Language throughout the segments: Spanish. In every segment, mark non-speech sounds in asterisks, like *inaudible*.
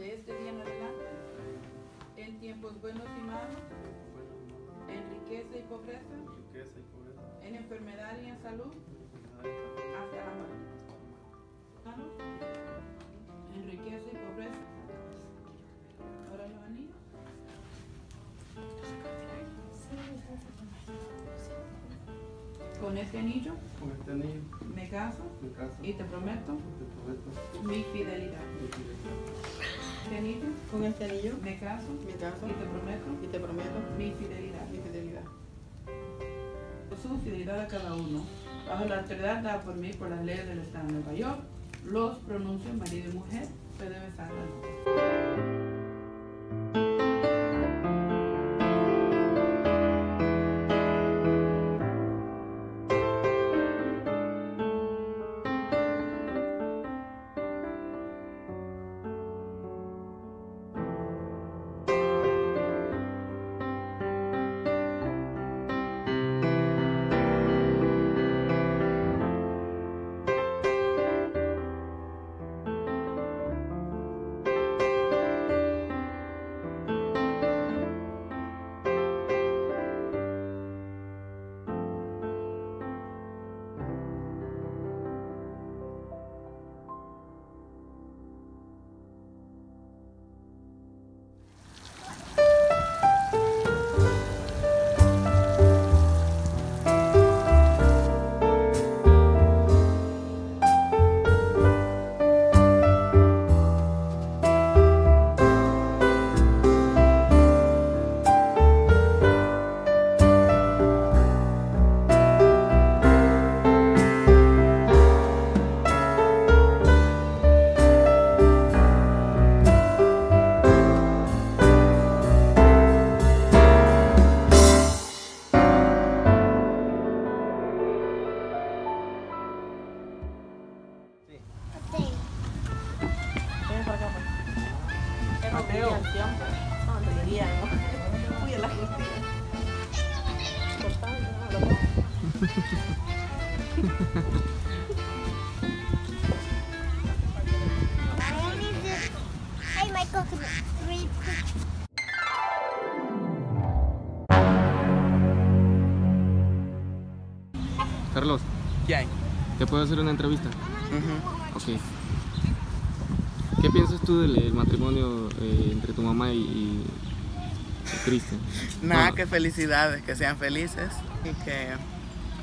de este día en adelante, en tiempos buenos y malos, en riqueza y pobreza, en enfermedad y en salud, hasta la muerte. Manos, En riqueza y pobreza. Ahora los anillos. Con este anillo Con este anillo me caso me caso y te prometo te prometo mi fidelidad. mi fidelidad. Este anillo Con este anillo me caso me caso y te prometo y te prometo mi fidelidad. mi fidelidad. Su fidelidad a cada uno, bajo la autoridad dada por mí por las leyes del Estado de Nueva York, los pronuncio marido y mujer, debe besar la. Hey, my coconut. Three quick. Carlos, ¿Quién? ¿te puedo hacer una entrevista? Ok. ¿Qué piensas tú del el matrimonio eh, entre tu mamá y, y Cristian? Nada, Bueno. que felicidades, que sean felices y que,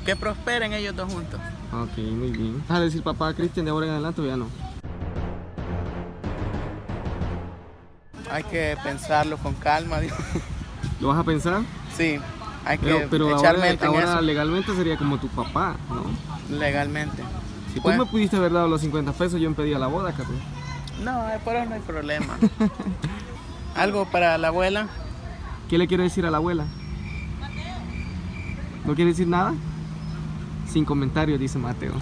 que prosperen ellos dos juntos. Ok, muy bien. ¿Vas a decir papá a Cristian de ahora en adelante o ya no? Hay que pensarlo con calma. *laughs* digo. ¿Lo vas a pensar? Sí, hay que Pero, pero echar ahora, mente en ahora eso legalmente sería como tu papá, ¿no? legalmente. Si tú me pudiste haber dado los 50 pesos, yo impedía la boda, Carlos. No, por eso no hay problema. *laughs* ¿Algo para la abuela? ¿Qué le quiere decir a la abuela? ¿No quiere decir nada? Sin comentarios, dice Mateo.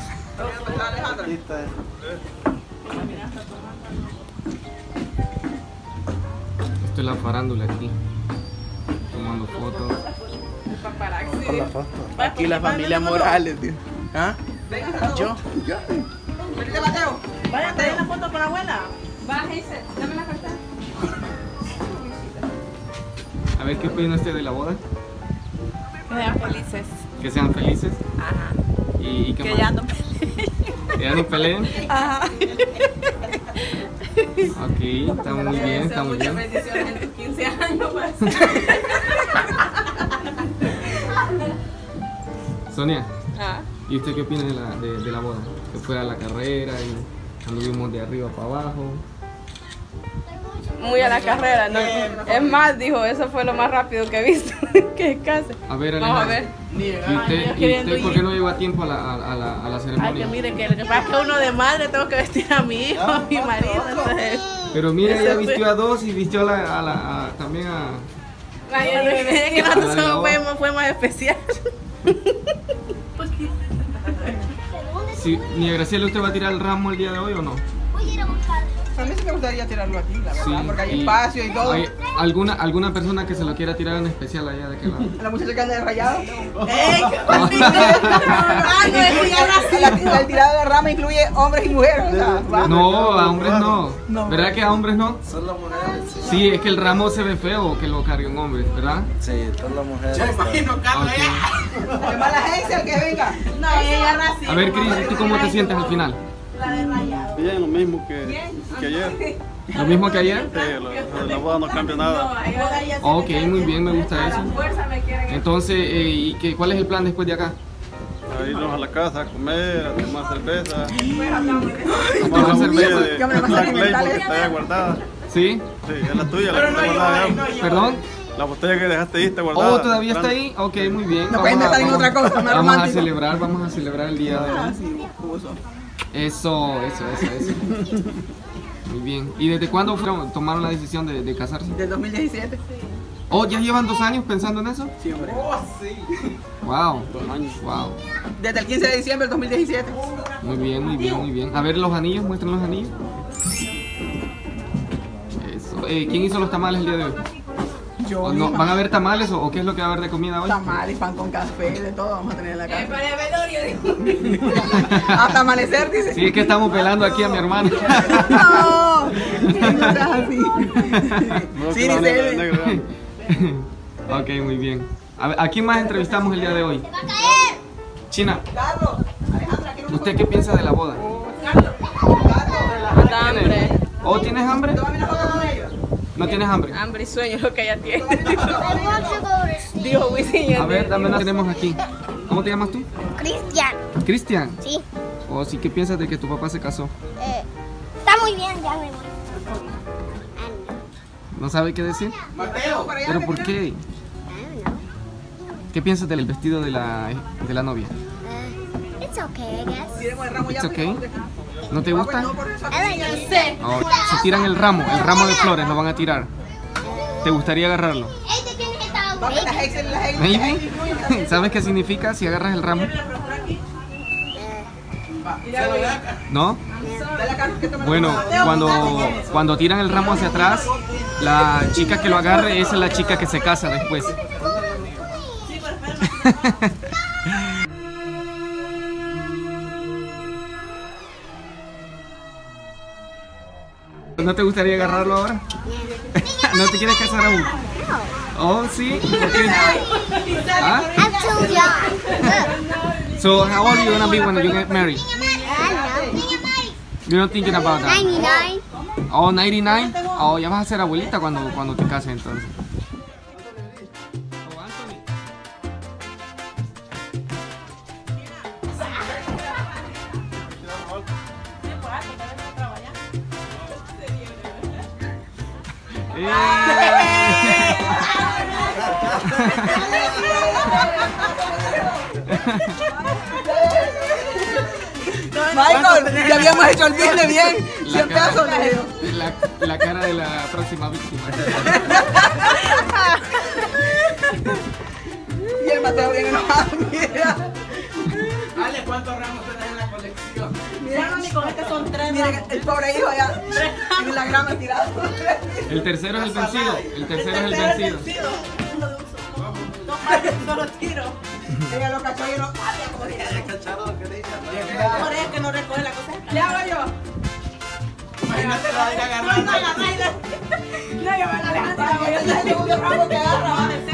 Esto es la farándula aquí. Tomando fotos. Por la foto. Aquí la familia Morales, tío. ¿Ah? Yo. Vaya, trae una foto la abuela. Bájese, dame la carta. A ver, ¿qué opina usted de la boda? Que sean felices. Que sean felices. Ajá. ¿Y, y qué Que más? ya no ¿Que ya no peleen? Ajá. Ok, está muy bien, está muy Muchas bien. bendiciones en tus 15 años más. Sonia, Ah. ¿y usted qué opina de la, de, de la boda? Que fuera la carrera y anduvimos de arriba para abajo. Muy a la carrera, ¿no? Es más, dijo, eso fue lo más rápido que he visto. *laughs* que casi. A ver, Vamos a ver. ¿Y Ay, usted, y usted por qué no llegó a tiempo a la, a, a la, a la Ay, que ceremonia? mire, que lo que pasa es que uno de madre tengo que vestir a mi hijo, a mi marido. Entonces, Pero mira, ella vistió a dos y vistió a la, a la- a- también a... Ay, Bueno, ay, es que nosotros somos- *laughs* Si, ni a Graciela usted va a tirar el ramo el día de hoy o no? Voy a ir a mí sí me gustaría tirarlo aquí, la verdad, Sí, porque hay y espacio y todo. ¿Hay alguna, alguna persona que se lo quiera tirar en especial allá de aquel lado? *laughs* La muchacha que anda de rayado. ¡Ey! *laughs* qué bonito! ¡Ah, no, es *laughs* La, de rama incluye hombres y mujeres. o sea, va. No, a hombres no. No. ¿Verdad que a hombres no? Son las mujeres. Sí, Sí, es que el ramo se ve feo que lo cargue un hombre, ¿verdad? sí son las mujeres. Ok. Además la que venga. No, ella es. A ver, Cris, ¿tú cómo te sientes al final? La de rayado. Bien, lo mismo que, que ayer. *laughs* ¿Lo mismo que ayer? Sí, la, la boda no cambia nada. Ok, muy bien, me gusta eso. Entonces, eh, ¿y qué, cuál es el plan después de acá? A irnos a la casa a comer, a tomar cerveza. Tomar la cerveza. de la que está ahí guardada. ¿Sí? Sí, es la tuya, la que está guardada allá. ¿Perdón? La botella que dejaste ahí está guardada. Oh, ¿todavía está ahí? Ok, muy bien. No pueden Vamos a- estar en otra cosa, más Vamos a celebrar, vamos a celebrar el día de Ah, hoy. sí, jugoso. Eso, eso, eso, eso. Muy bien. ¿Y desde cuándo fueron, tomaron la decisión de, de casarse? Del 2017. Oh, ¿ya llevan dos años pensando en eso? Sí, hombre. Wow. Dos años. Wow. Desde el 15 de diciembre del 2017. Muy bien, muy bien, muy bien. A ver los anillos, muestren los anillos. Eso. Eh, ¿Quién hizo los tamales el día de hoy? Yo ¿O no, misma. ¿Van a haber tamales o, o qué es lo que va a haber de comida hoy? Tamales, pan con café, de todo vamos a tener en la casa. Para el velorio, dijo. *laughs* Hasta amanecer, dice. Sí, es que estamos pelando aquí a mi hermano. *laughs* No, no seas así. Sí, dice ok, muy bien. A, ver, ¿a quién más entrevistamos el día de hoy? ¡Va a caer! China, Carlos, Alejandra, ¿usted qué piensa de la boda? Da hambre. ¿O tienes hambre? Tómame una foto con ellos. ¿No tienes hambre? Hambre y sueño es lo que ella tiene. Dijo Wisin. A ver, dame una que tenemos aquí. ¿Cómo te llamas tú? Cristian, Cristian. sí. ¿O sí qué piensas de que tu papá se casó? Eh, está muy bien, ya me voy. ¿No sabe qué decir? Mateo, para allá. ¿Pero por qué? I don't know. ¿Qué piensas del vestido de la, de la novia? Uh, it's okay, I guess. It's okay. ¿No te gusta? No. Oh, si tiran el ramo, el ramo de flores lo van a tirar. ¿Te gustaría agarrarlo? Hey, ¿de quién es esta Papi, las Excel, las Excel. Maybe. ¿Sabes qué significa si agarras el ramo? ¿No? Tome la Bueno, cuando, cuando tiran el ramo hacia atrás, la chica que lo agarre esa es la chica que se casa después. *laughs* ¿No te gustaría agarrarlo ahora? *laughs* ¿No te quieres casar aún? Oh, sí. ¿Por qué? ¿Ah? I'm too young. So, how old are you gonna be when you get married? You're not thinking about that. 99. Oh, 99. Oh, ya vas a ser abuelita cuando, cuando te cases entonces. Michael, ya habíamos hecho el business bien. La 100 cara, pesos le dio. la, la cara de la próxima víctima. *laughs* Y el Mateo bien enojado, mira. Ale, ¿cuántos ramos tenés con este son tres. Miren, el pobre hijo allá tiene la grama tirada. El tercero es el vencido. El tercero es el tercero vencido. vencido. No, padre, solo tiro. Ella lo cachó y no. Ay, como dije. Por eso es que no recoge la cosa. Le hago yo. Imagínate la de No, agarrar. no, agarra y la- No, yo me la Alejandra. Para que yo sea el segundo ramo que agarra. ¿vale?